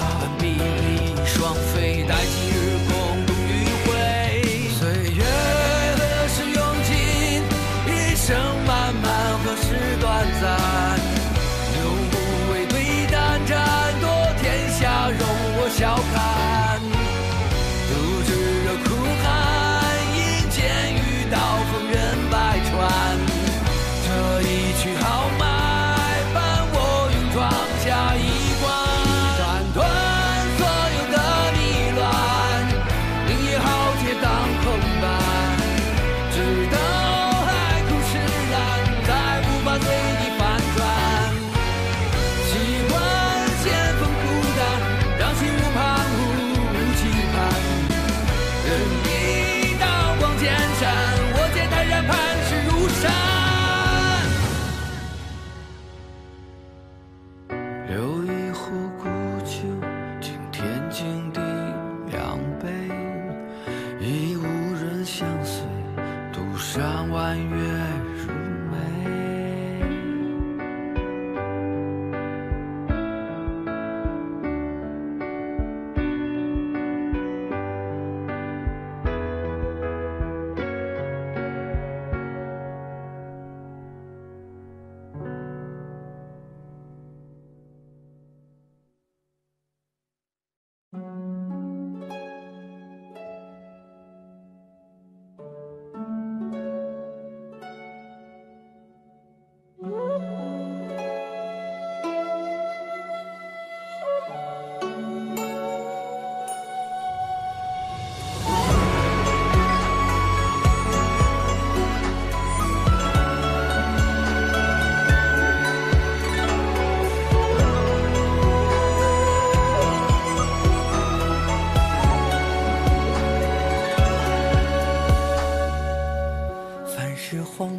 Media. 穿越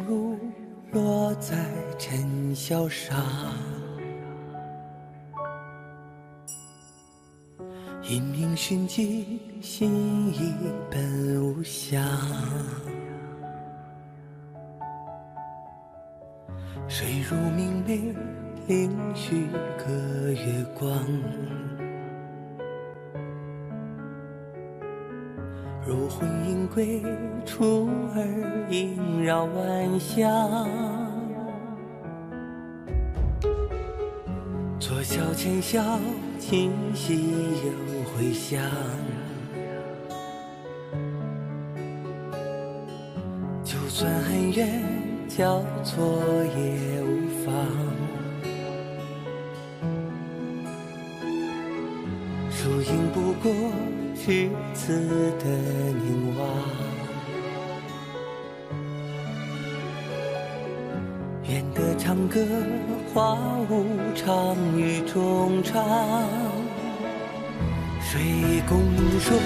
如落在尘嚣上，因名寻迹，心意本无相。谁如明月，凌虚隔月光。如魂萦归处而萦绕万象。左小浅笑，今夕又回响。就算很远，交错也无妨。树影不过。痴子的凝望，愿得长歌化无常，雨中唱。谁共说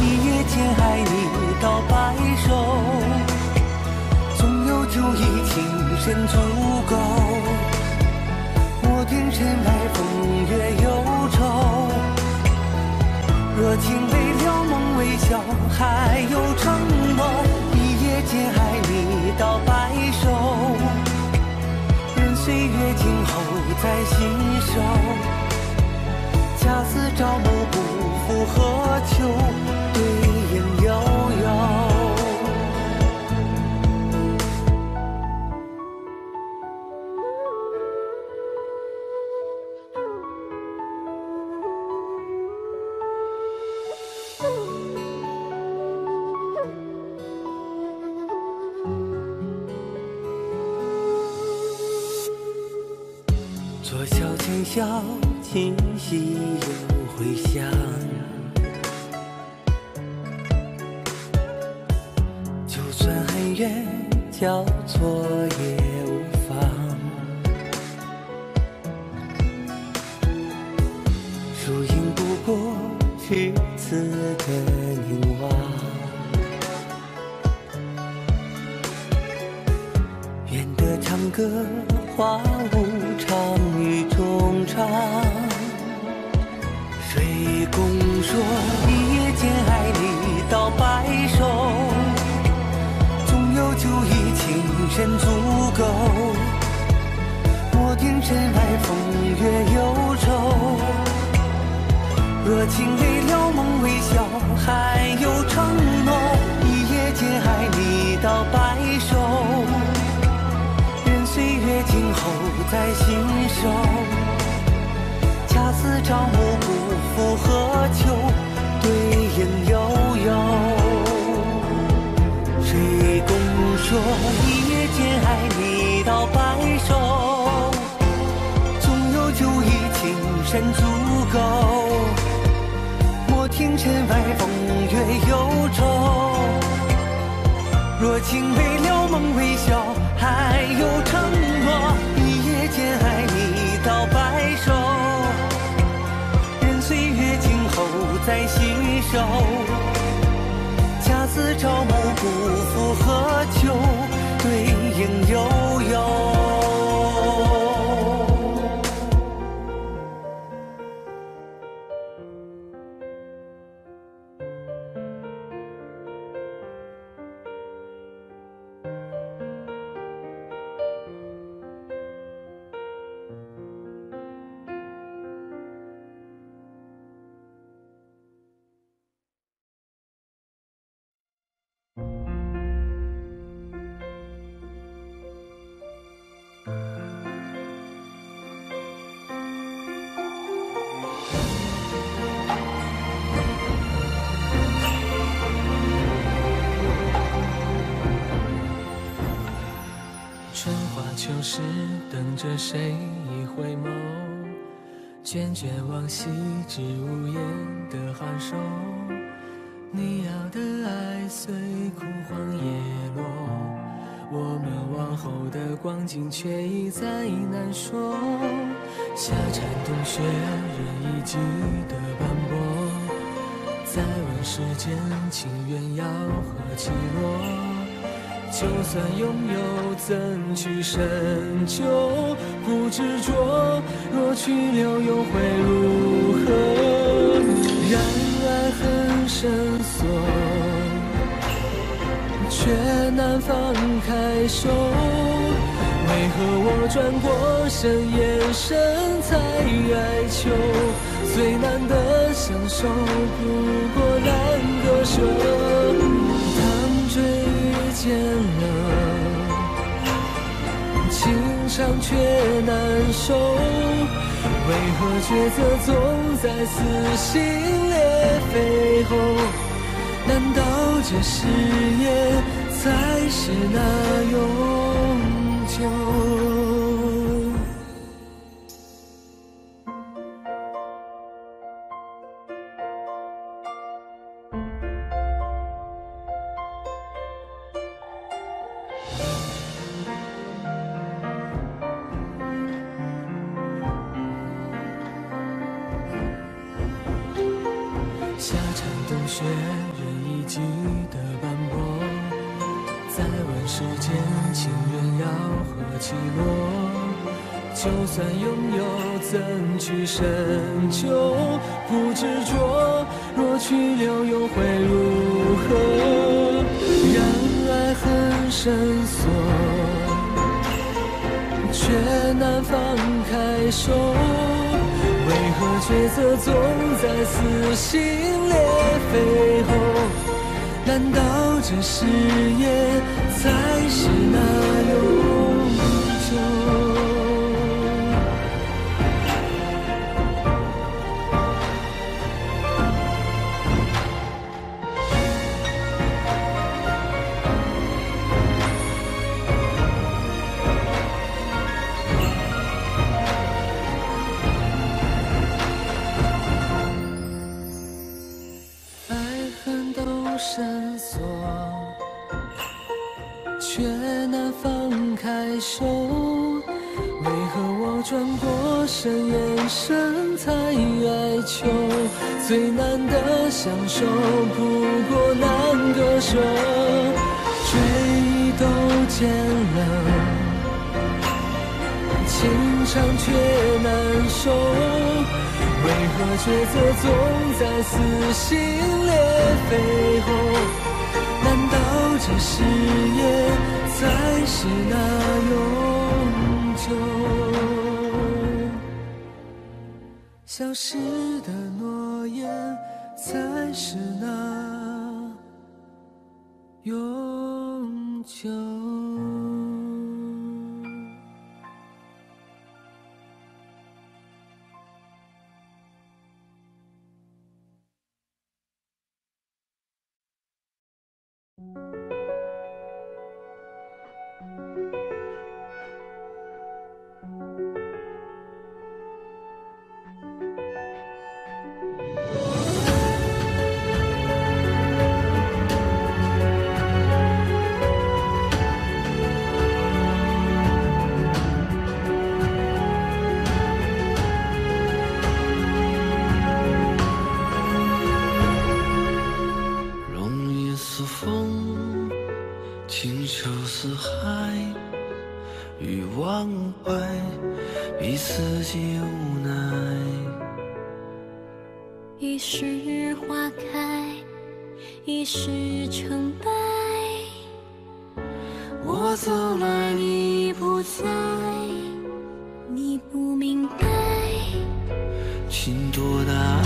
一夜间爱你到白首？纵有酒意，情深足够。莫听尘外风月忧愁。若情未了，梦未消，还有承诺。一夜间爱你到白首。任岁月静候在心首，恰似朝暮不负何求，交错也无妨，输赢不过日子的凝望。愿得长歌花舞，唱与衷肠。谁共说？够。我听尘外，风月忧愁。若情未了，梦未消，还有承诺。一夜间爱你到白首，任岁月静候在心首。似朝暮不负何求，对影悠悠。谁共说一夜间爱到白首？纵有酒意，情深足够。莫听尘外风月忧愁。若情未了，梦未消，还有承诺。一夜间爱你到白首。任岁月静候再携手，恰似朝暮不谁一回眸，卷卷往昔至无言的寒收。你要的爱随枯黄叶落，我们往后的光景却一再难说。夏蝉冬雪人已记得斑驳，再问世间情缘要何起落？就算拥有，怎去深究？不执着，若去留，又会如何？让爱恨深锁，却难放开手。为何我转过身，眼神才哀求？最难的相守，不过难割舍。伤却难收，为何抉择总在撕心裂肺后？难道这誓言才是那永久？却难放开手。为何抉择总在撕心裂肺后？难道这誓言才是那永久？为何我转过身，眼神才哀求最难的相守，不过难割舍，追忆都渐冷，情长却难收。为何抉择总在撕心裂肺后？这誓言才是那永久？消失的诺言。才是那永久。风情愁似海与忘怀彼此皆无奈。一时花开一世成败我走了你不在你不明白。情多大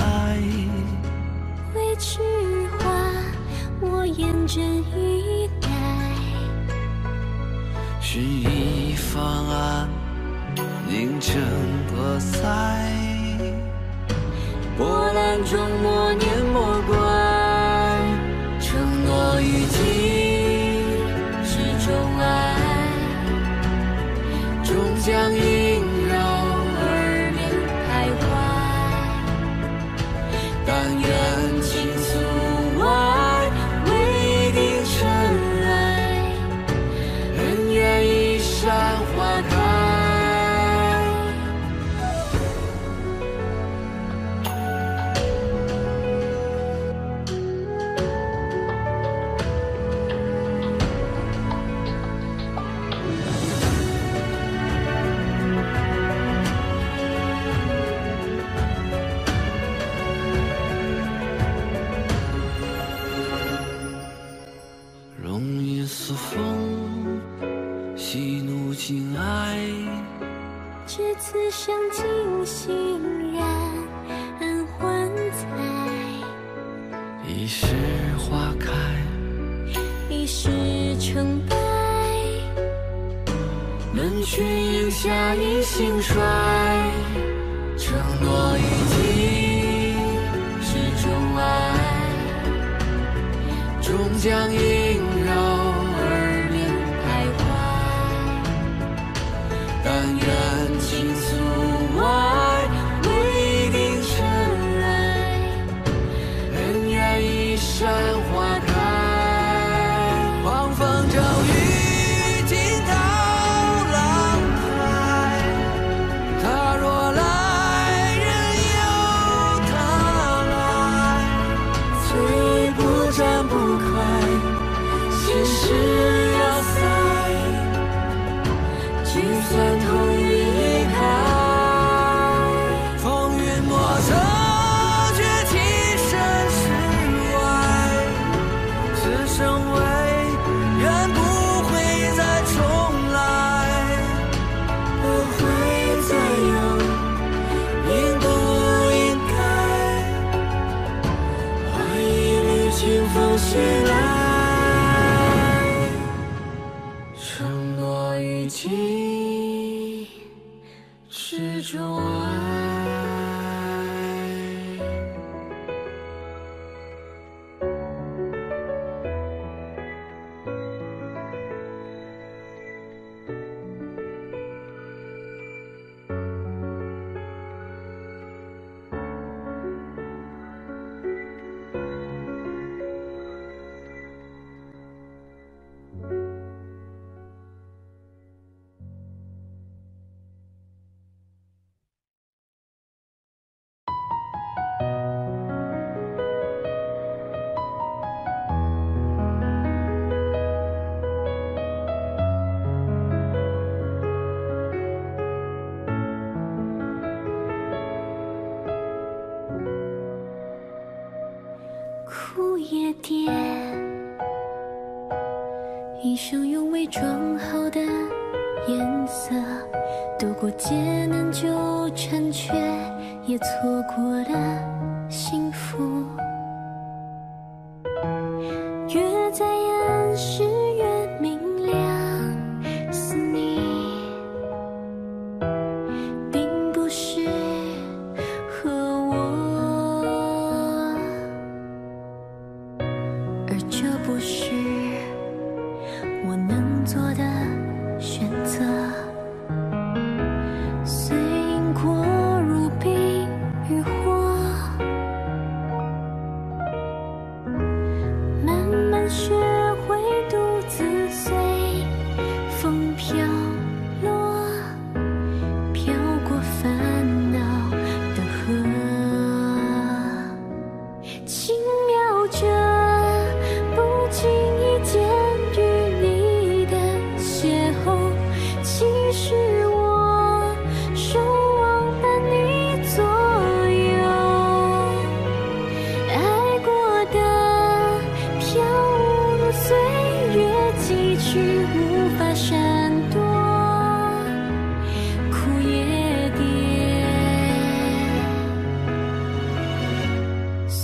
真以待，寻一方安，凝成歌塞，波澜中默念。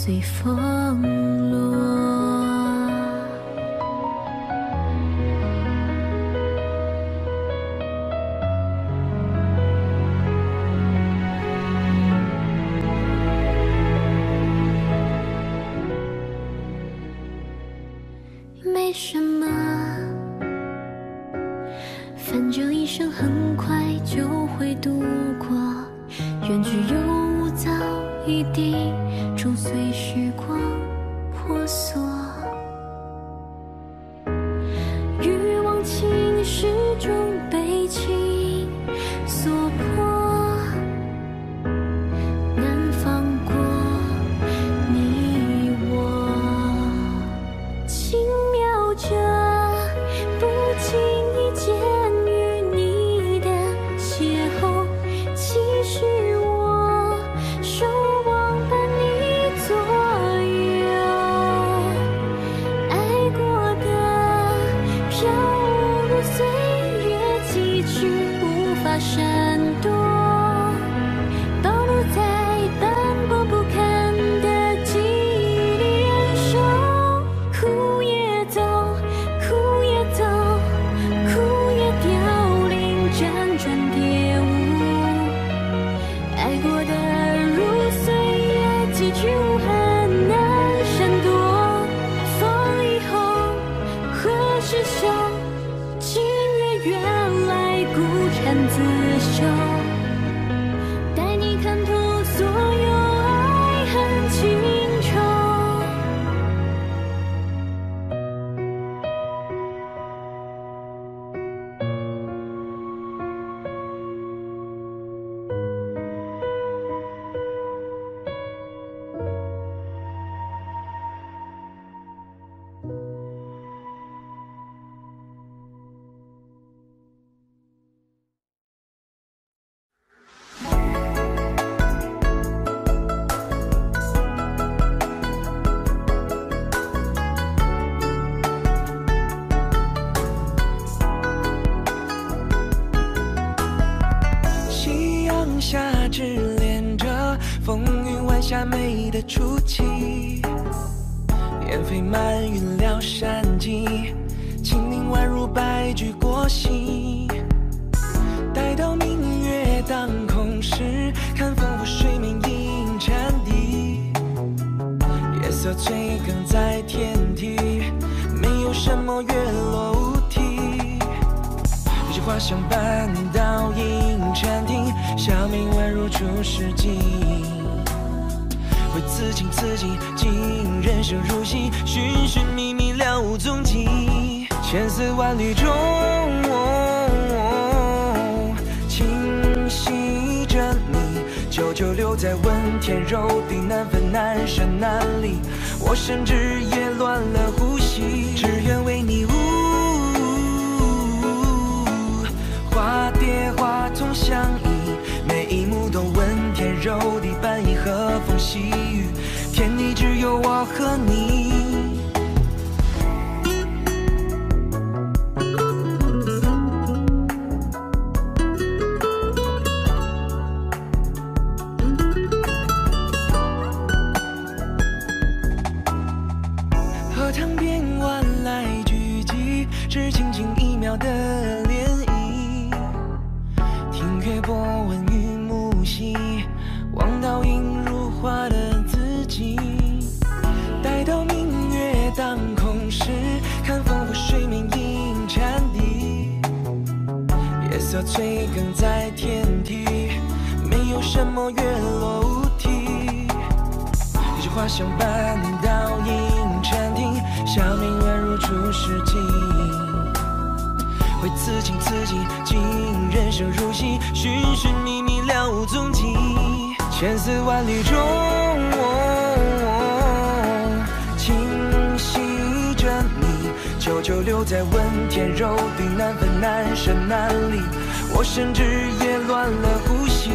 随风落。岁月几句无法删下美的出奇。烟飞满云缭山径，清柠宛如白驹过隙。待到明月当空时，看风拂水面映禅笛。夜色催更在天梯，没有什么月落乌啼。一曲花香伴倒影禅庭，小明宛如出世纪。此情此景，竟人生如戏，寻寻觅觅了无踪迹。千丝万缕中，清晰着你，久久留在温天柔地，难分难舍难离。我甚至也乱了呼吸，只愿风细雨。天地只有我和你。月落乌啼。有些花香伴倒映禅庭，笑明宛如出世纪。为此情此景，竟人生如戏，寻寻觅觅了无踪迹。千丝万缕中，清晰着你，久久留在温天柔地，难分难舍难离。我甚至也乱了呼吸，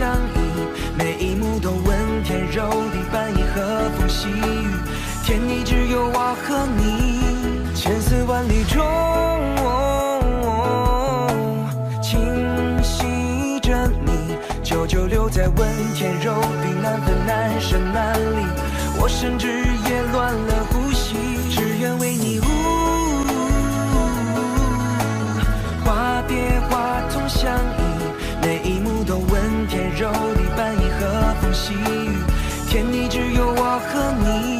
相依，每一幕都温甜柔地，伴以和风细雨。天地只有我和你，千丝万缕中，清晰着你，久久留在温甜柔地，难分难舍难离。我甚至也乱了呼吸，只愿为你舞。花蝶花丛相细雨。天地只有我和你。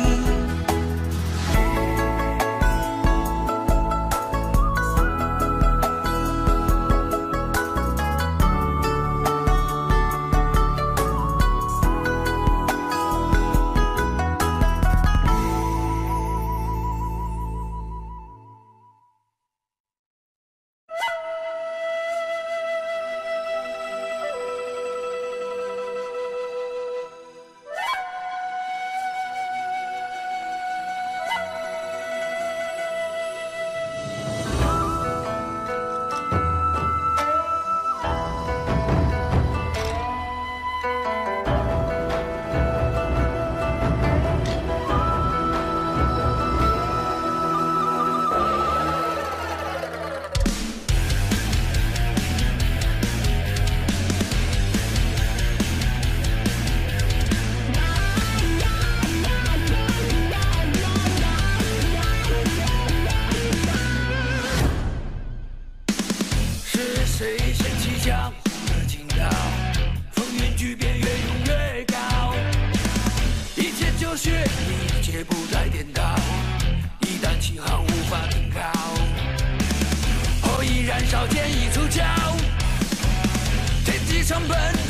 天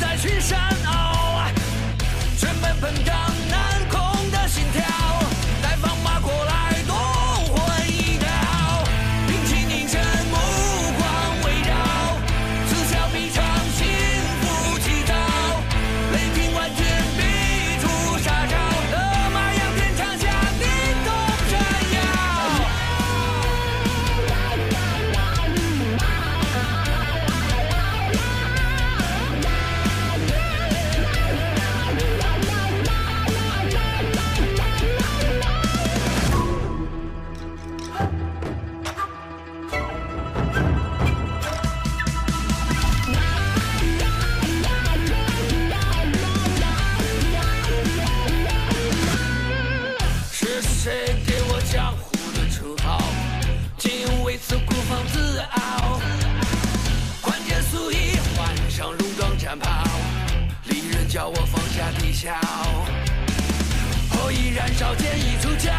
谁给我江湖的称号，竟为此孤芳自傲。换件素衣，换上戎装战袍，利刃叫我放下皮鞘，火蚁燃烧剑已出鞘，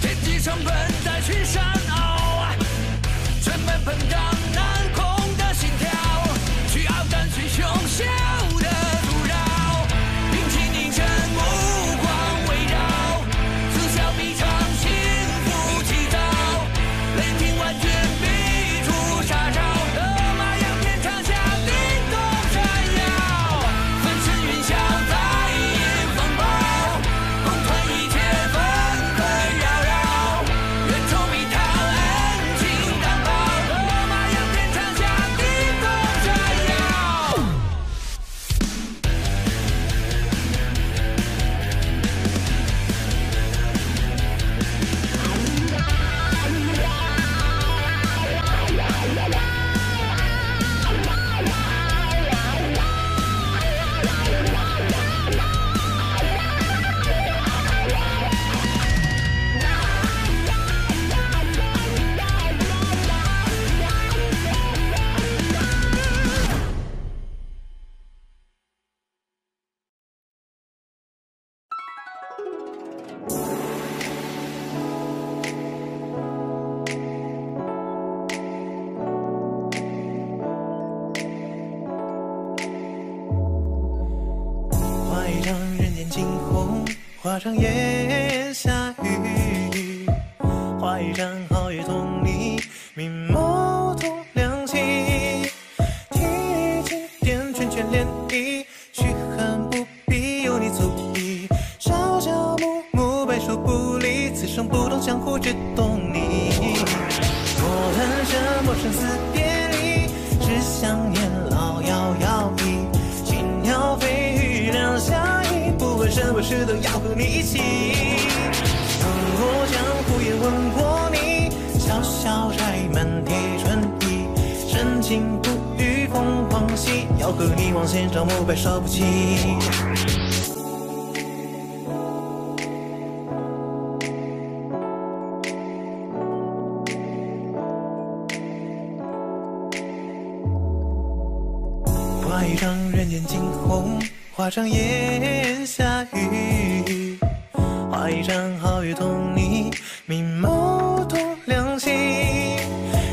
天地长奔在去山坳，全面喷张难控的心跳，去傲胆去雄心。问生或死都要和你一起。问过江湖也问过你，潇潇柴门贴春意，深情不语凤凰戏，要和你望仙朝暮白首不弃。画一张人间惊鸿，画上炎一张皓月同你，明眸多亮起，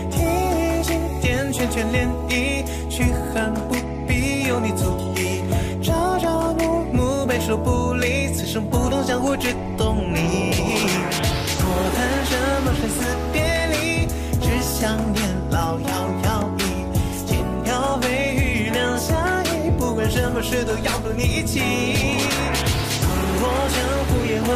提心点圈圈涟漪，虚寒不必有你足矣，朝朝暮暮白首不离，此生不懂江湖只懂你。我谈什么生死别离，只想年老遥遥矣。千鸟飞羽两相依，不管什么事都要和你一起。问过江湖也问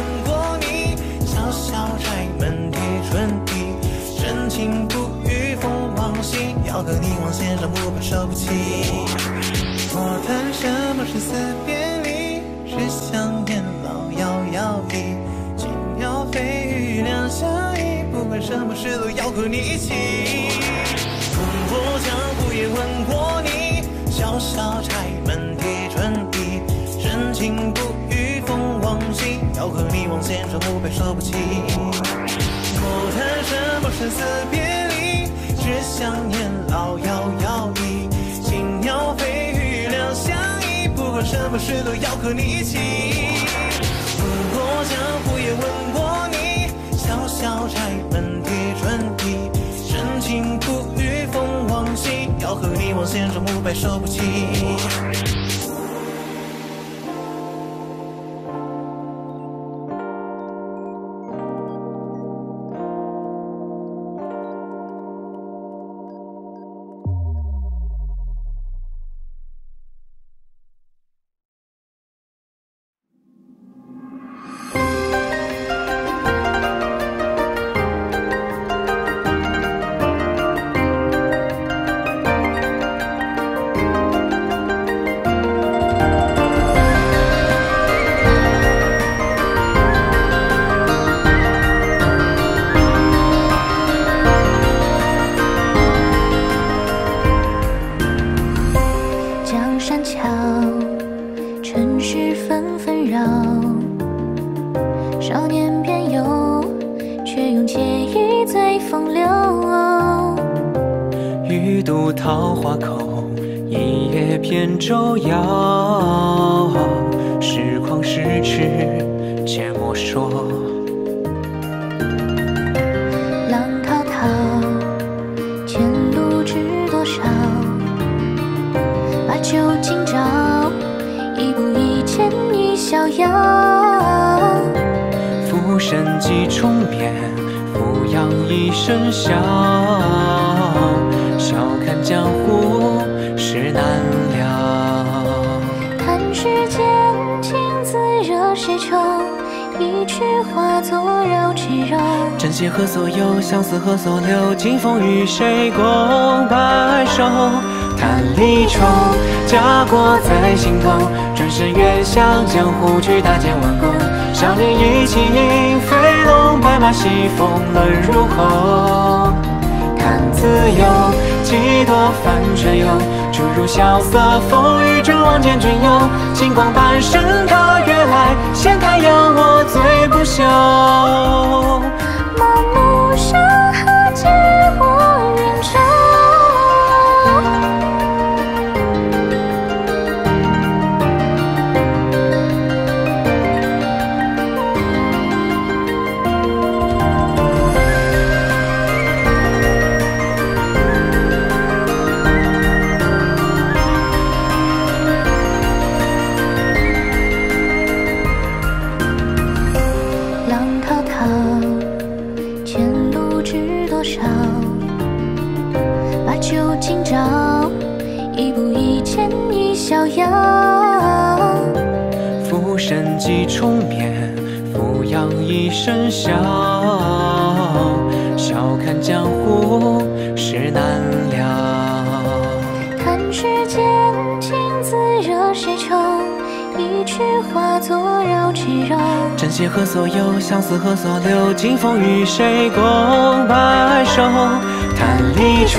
受不起。我谈什么生死别离，只想年老遥遥矣。轻鸟飞羽两相依，不管什么事都要和你一起。问过江湖也问过你，潇潇柴门贴春意，深情不语凤凰戏，要和你望仙朝暮白首不弃。我谈什么生死别离，只想年老遥遥矣。鸟飞鱼两相依，不管什么事都要和你一起。问过江湖也问过你，潇潇柴门贴春意，深情不语风往昔，要和你望仙朝暮白首不弃。把酒今朝，一步一剑一逍遥。浮生几重变，俯仰一声笑。笑看江湖事难料。叹世间情字惹谁愁？一曲化作绕指柔。针线何所有？相思何所留？金风与谁共白首？叹离愁，家国在心头。转身远向江湖去，大剑挽钩。少年意气飞龙，白马西风冷入喉。看自由，几多帆船游。出入萧瑟风雨中，望见君游。金光半生踏月来，掀开阳我醉不休。满目山相思何所留？金风与谁共白首？叹离愁，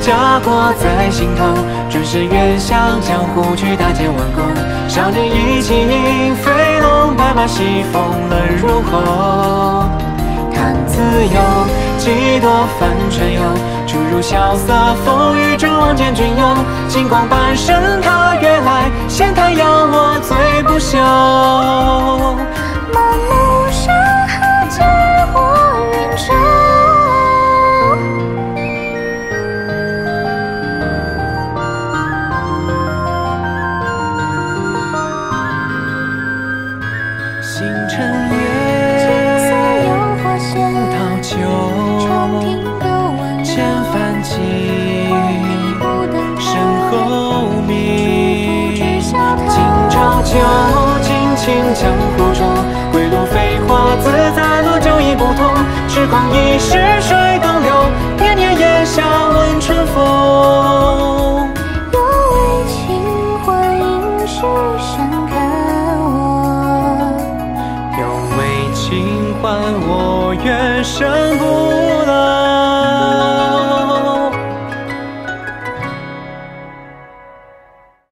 家国在心头。转身远向江湖去，大剑挽钩。少年意气飞龙，白马西风冷入喉。叹自由，几多凡尘游。出入萧瑟风雨中，望见君游。金光半生踏月来，仙台邀我醉不休。